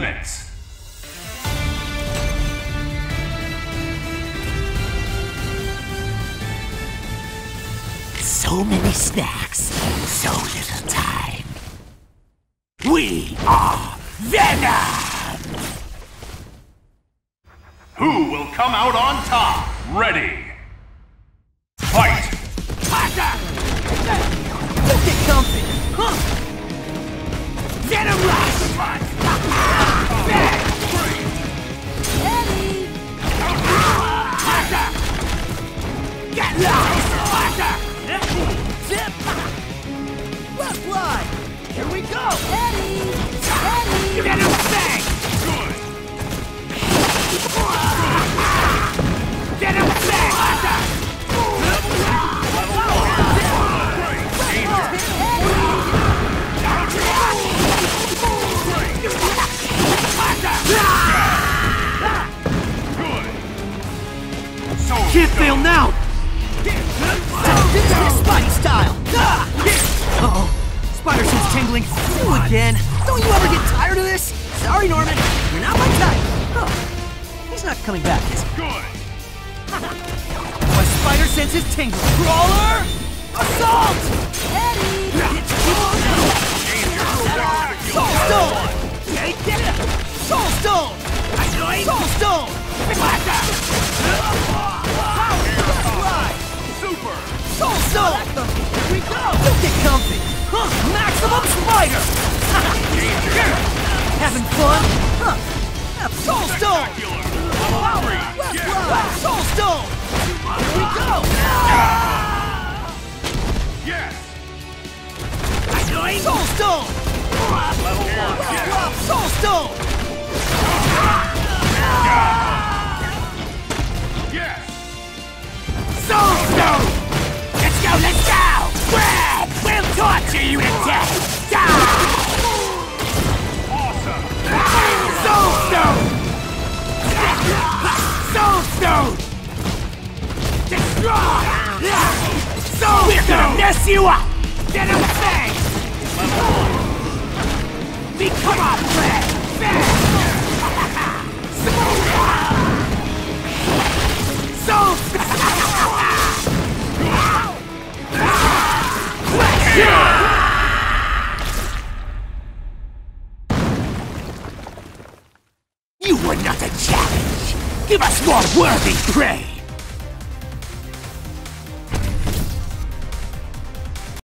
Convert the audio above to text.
Limits. So many snacks, so little time. We are Venom! Who will come out on top? Ready. Fight! Don't get comfy! Huh? Venom Left line! Here we go! Eddie! Eddie! Venom Fang! Good. Venom Fang! Good. Can't fail now! Spidey style! Uh-oh. Spider sense tingling. You again. Don't you ever get tired of this? Sorry, Norman. You're not my type. He's not coming back, he? good. My spider sense is tingling. Crawler! Assault! Eddie! Soul Stone! Get it! Soul Stone! Soul Stone! Stone! Here we go! Don't get comfy! Huh. Maximum Spider! Having fun? Huh. Soul Stone! Right! Soul Stone! Here we go! Yes. Soul Stone! Soul Stone! Torture you to death! Die! Awesome. Soul Stone! Soul Stone! Destroy! Soul We're gonna mess you up! Get him fang! Become a red! Fang! You were not a challenge! Give us more worthy prey!